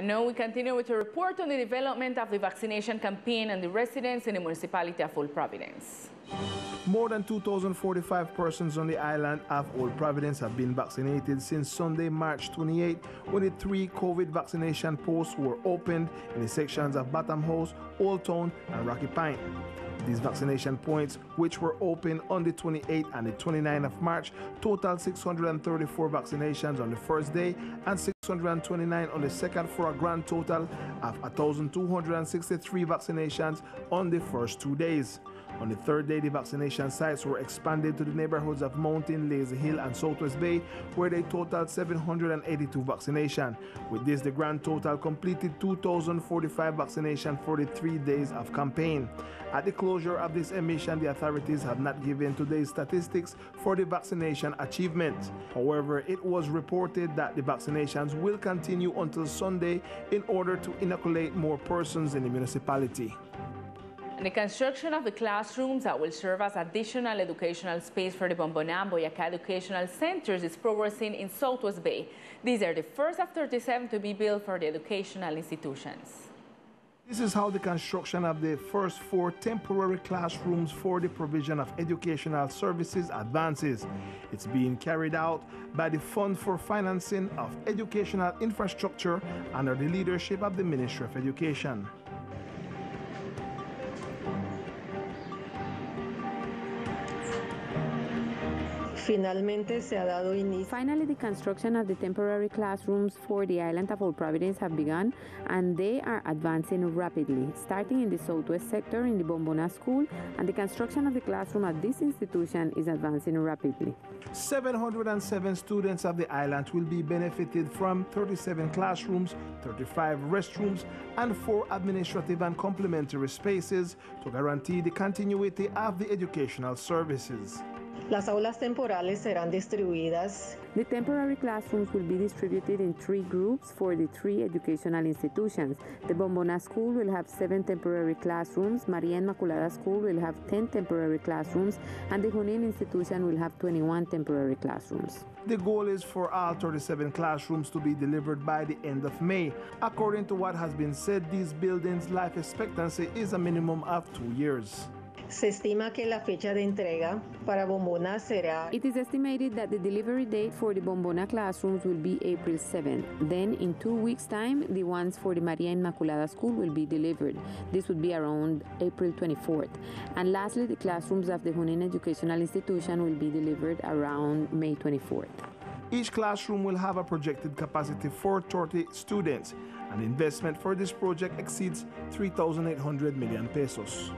And now we continue with a report on the development of the vaccination campaign and the residents in the municipality of Old Providence. More than 2,045 persons on the island of Old Providence have been vaccinated since Sunday, March 28, when the three COVID vaccination posts were opened in the sections of Bottom House, Old Town, and Rocky Point. These vaccination points, which were open on the 28th and the 29th of March, total 634 vaccinations on the first day and 629 on the second for a grand total of 1,263 vaccinations on the first two days. On the third day, the vaccination sites were expanded to the neighborhoods of Mountain, Lazy Hill, and Southwest Bay, where they totaled 782 vaccination. With this, the grand total completed 2,045 vaccination for the three days of campaign. At the closure of this emission, the authorities have not given today's statistics for the vaccination achievement. However, it was reported that the vaccinations will continue until Sunday in order to inoculate more persons in the municipality. And the construction of the classrooms that will serve as additional educational space for the Bombona and Boyaca educational centers is progressing in Southwest Bay. These are the first of 37 to be built for the educational institutions. This is how the construction of the first four temporary classrooms for the provision of educational services advances. It's being carried out by the Fund for Financing of Educational Infrastructure under the leadership of the Ministry of Education. Finalmente se ha dado inicio. Finally, the construction of the temporary classrooms for the island of Old Providence have begun and they are advancing rapidly, starting in the southwest sector in the Bombona School, and the construction of the classroom at this institution is advancing rapidly. 707 students of the island will be benefited from 37 classrooms, 35 restrooms, and four administrative and complementary spaces to guarantee the continuity of the educational services. Las aulas temporales serán distribuidas. The temporary classrooms will be distributed in three groups for the three educational institutions. The Bombona School will have seven temporary classrooms, Maria Inmaculada School will have 10 temporary classrooms, and the Junin Institution will have 21 temporary classrooms. The goal is for all 37 classrooms to be delivered by the end of May. According to what has been said, these buildings' life expectancy is a minimum of two years. Se estima que la fecha de entrega para Bombona será. It is estimated that the delivery date for the Bombona classrooms will be April 7. Then, in two weeks' time, the ones for the Maria Inmaculada School will be delivered. This would be around April 24th. And lastly, the classrooms of the Junin Educational Institution will be delivered around May 24th. Each classroom will have a projected capacity for 30 students. An investment for this project exceeds 3,800 million pesos.